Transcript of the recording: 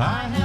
I